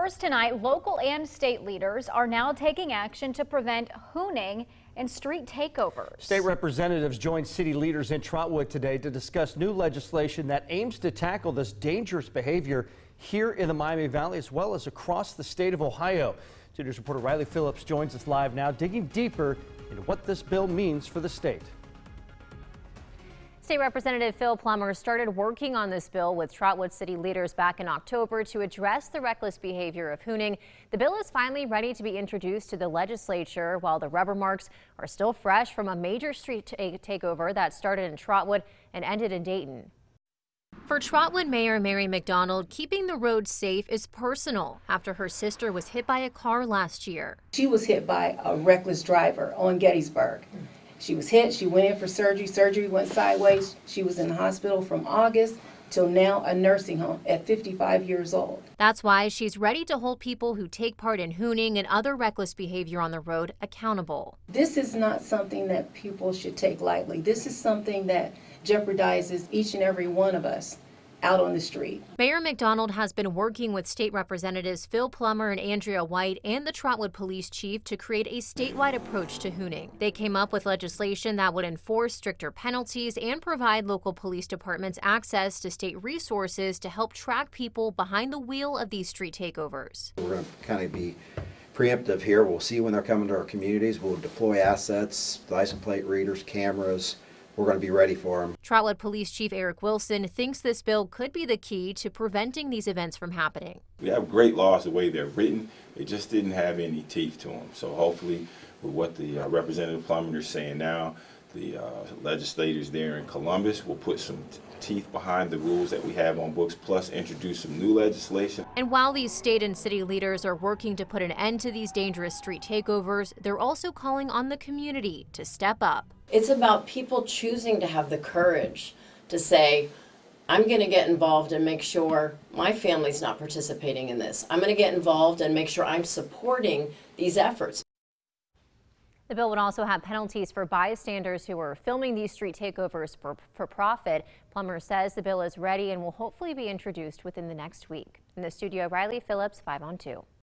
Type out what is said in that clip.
first tonight, local and state leaders are now taking action to prevent hooning and street takeovers. State representatives joined city leaders in Trotwood today to discuss new legislation that aims to tackle this dangerous behavior here in the Miami Valley as well as across the state of Ohio. City's reporter Riley Phillips joins us live now, digging deeper into what this bill means for the state. State Representative Phil Plummer started working on this bill with Trotwood City leaders back in October to address the reckless behavior of hooning. The bill is finally ready to be introduced to the legislature while the rubber marks are still fresh from a major street takeover that started in Trotwood and ended in Dayton. For Trotwood Mayor Mary McDonald, keeping the roads safe is personal after her sister was hit by a car last year. She was hit by a reckless driver on Gettysburg. She was hit, she went in for surgery, surgery went sideways. She was in the hospital from August till now a nursing home at 55 years old. That's why she's ready to hold people who take part in hooning and other reckless behavior on the road accountable. This is not something that people should take lightly. This is something that jeopardizes each and every one of us out on the street. Mayor McDonald has been working with state representatives Phil Plummer and Andrea White and the Trotwood Police Chief to create a statewide approach to hooning. They came up with legislation that would enforce stricter penalties and provide local police departments access to state resources to help track people behind the wheel of these street takeovers. We're going to kind of be preemptive here. We'll see when they're coming to our communities. We'll deploy assets, license plate readers, cameras, we're going to be ready for them. Trotwood Police Chief Eric Wilson thinks this bill could be the key to preventing these events from happening. We have great laws the way they're written. They just didn't have any teeth to them. So hopefully, with what the uh, Representative Plummer is saying now, the uh, legislators there in Columbus will put some teeth behind the rules that we have on books, plus introduce some new legislation. And while these state and city leaders are working to put an end to these dangerous street takeovers, they're also calling on the community to step up. It's about people choosing to have the courage to say, I'm going to get involved and make sure my family's not participating in this. I'm going to get involved and make sure I'm supporting these efforts. The bill would also have penalties for bystanders who are filming these street takeovers for, for profit. Plummer says the bill is ready and will hopefully be introduced within the next week. In the studio, Riley Phillips, 5 on 2.